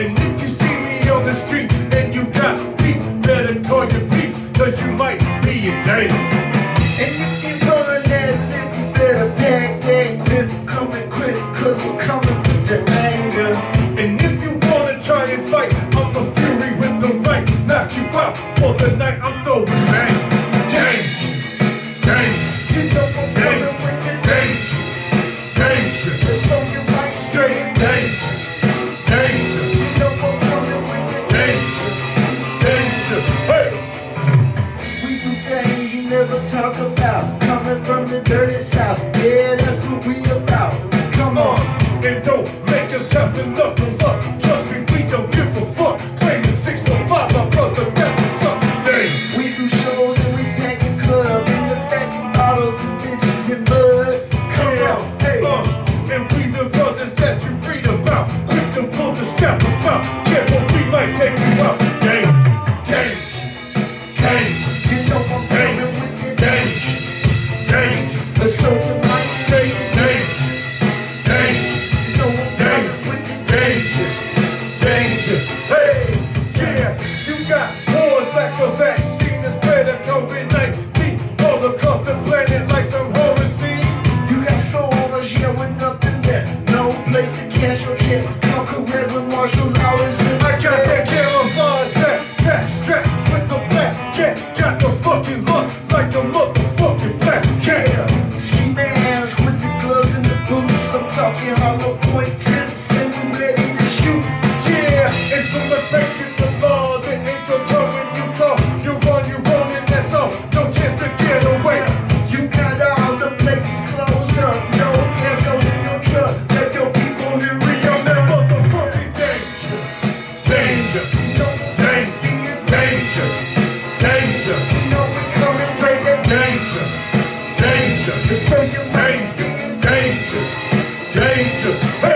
And if you see me on the street and you got beef, better call your beef, cause you might be a danger. And if you don't that lip, you better pack that grip. Come and quit, cause I'm coming with the anger. And if you wanna try and fight, I'm a fury with the right. Knock you out for the night, I'm throwing bang. danger. Just say you danger, danger, danger. Hey.